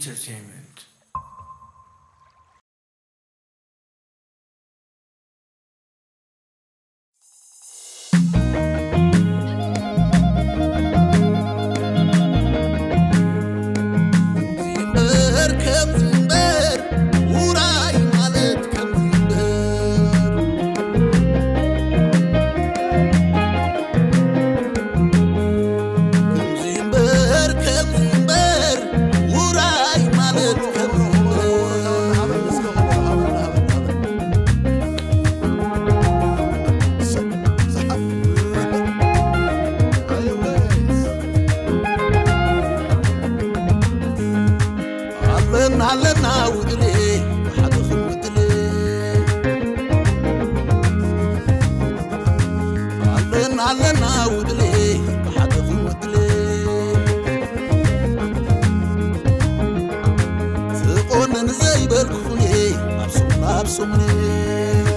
entertainment. bel kou founye, mab.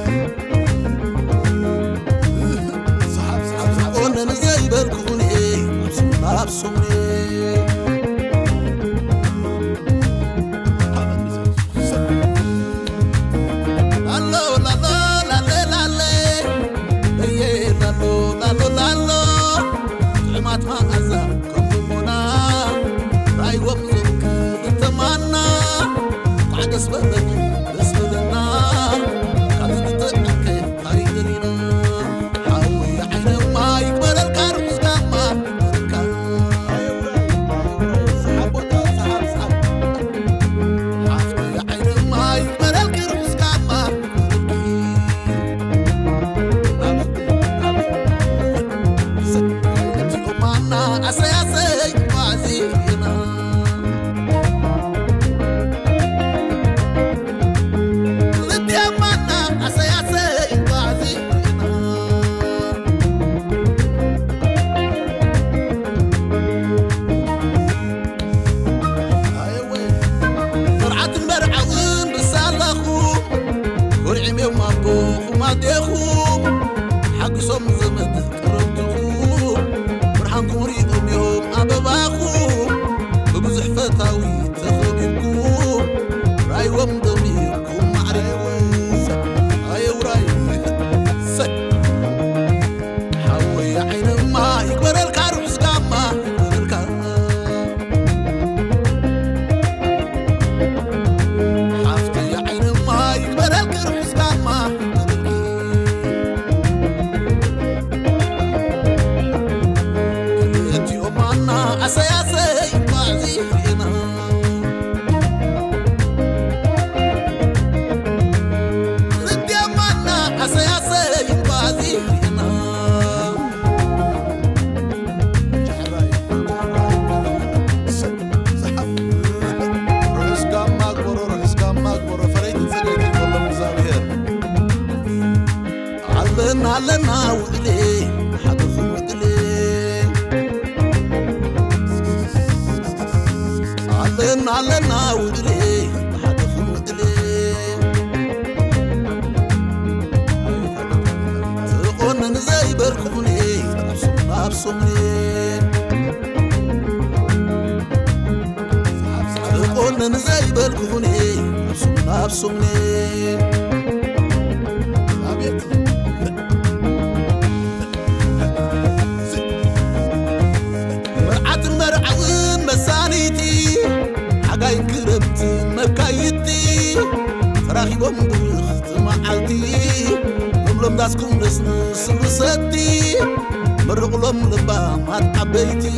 علنا وقلي حدث وقلي. علنا علنا وقلي حدث وقلي. تقولن زي بركوني ابصمنا ابصمني تقولن زي بركوني ابصمنا ابصمني راخي قمدي اختمعتي لملم داسكم لسن سلساتي مرق لم لبا ما تعبيتي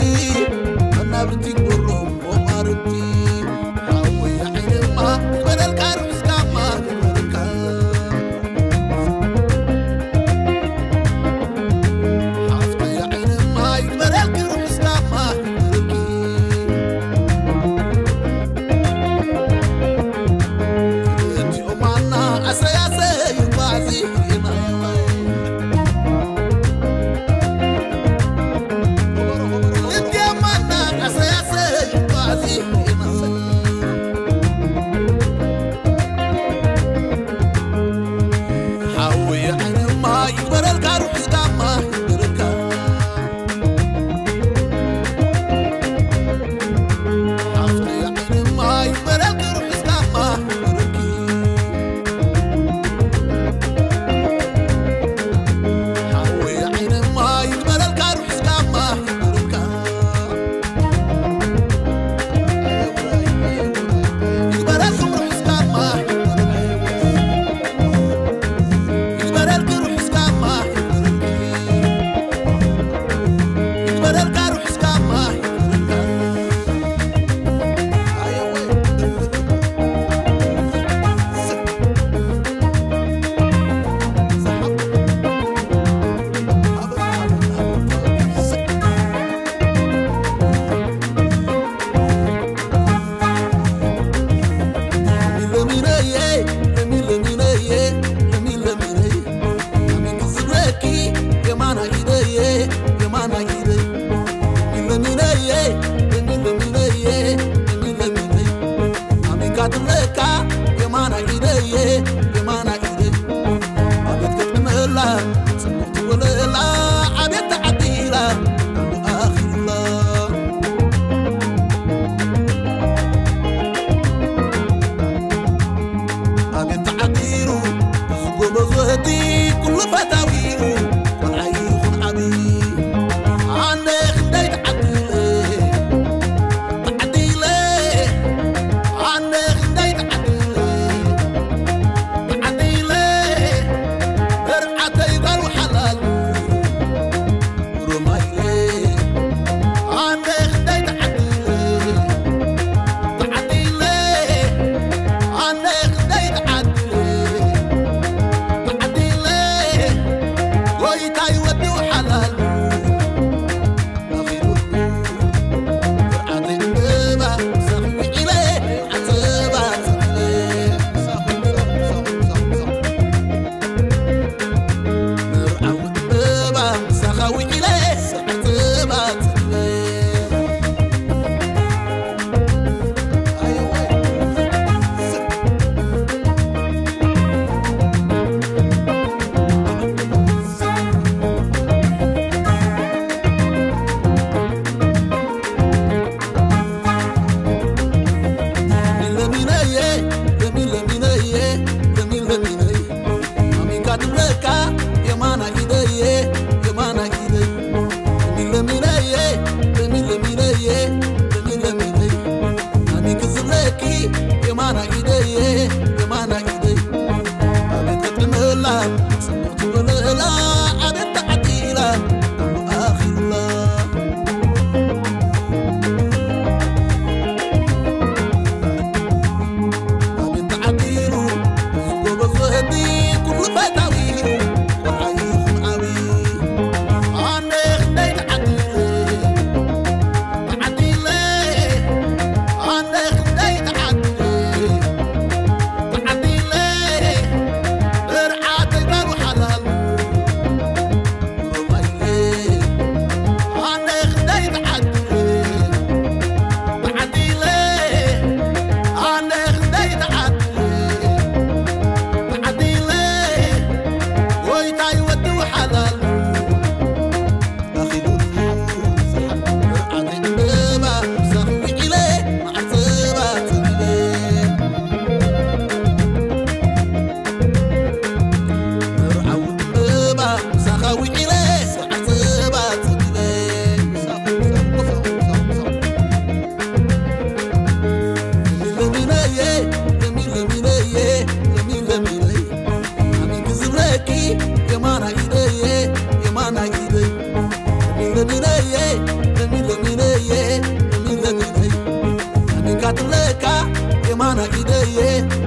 yeah.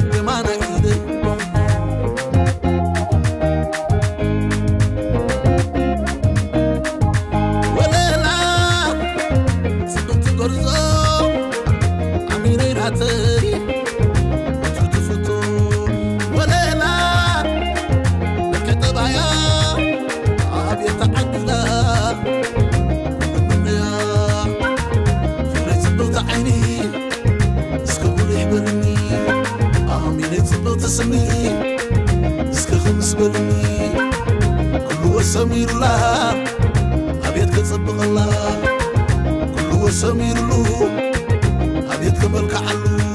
خمسني اسك خمس بلني كل وسمير لها أبيت كتصبغ الله كل وسمير له أبيت كمركع له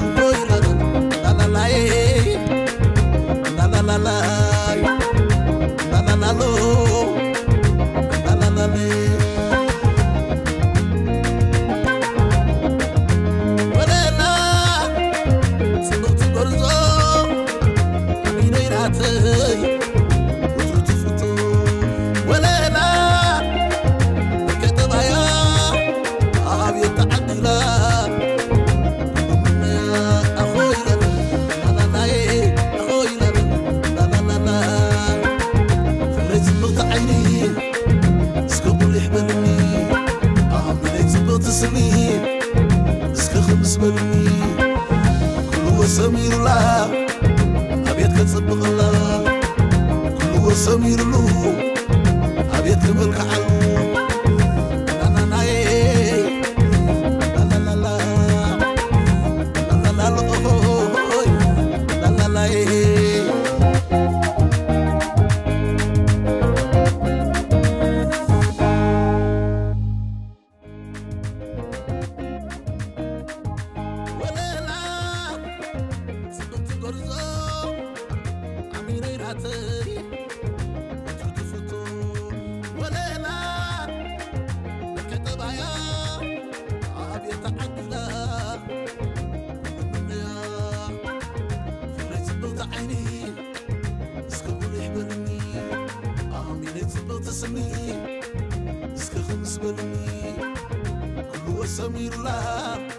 ሰሚሩላ አቤት ከጽብቕላ ኩሉ ሰሚሩሉ አቤት ክምልክዓሉ zamirullah